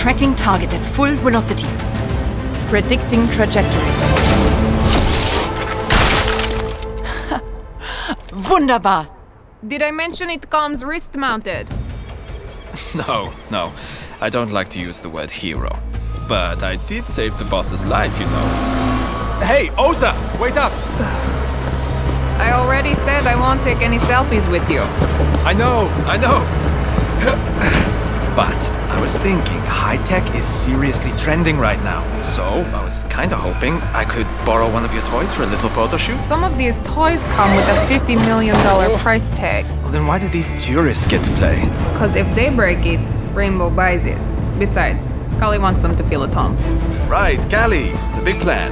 Tracking target at full velocity. Predicting trajectory. Wunderbar! Did I mention it comes wrist mounted? No, no. I don't like to use the word hero. But I did save the boss's life, you know. Hey, Osa! Wait up! I already said I won't take any selfies with you. I know, I know! but I was thinking, high tech is seriously trending right now. So I was kinda hoping I could borrow one of your toys for a little photo shoot. Some of these toys come with a $50 million price tag. Well, then why do these tourists get to play? Because if they break it, Rainbow buys it. Besides, Kali wants them to feel at home. Right, Kali, the big plan.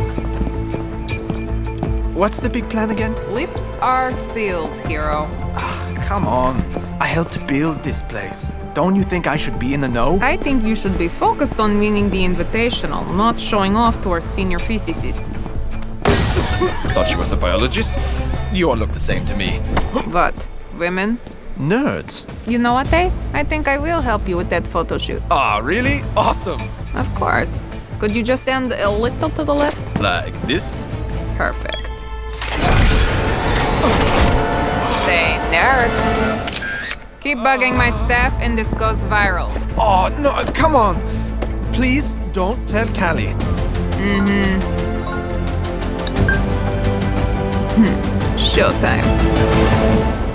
What's the big plan again? Lips are sealed, hero. Ah, come on. I helped build this place. Don't you think I should be in the know? I think you should be focused on winning the invitational, not showing off to our senior physicist. Thought she was a biologist. You all look the same to me. What? Women? Nerds. You know what, Ace? I think I will help you with that photo shoot. Ah, really? Awesome. Of course. Could you just stand a little to the left? Like this? Perfect. Say nerd. Keep bugging my staff and this goes viral. Oh, no, come on. Please don't tell Kali. Mm-hmm. Showtime.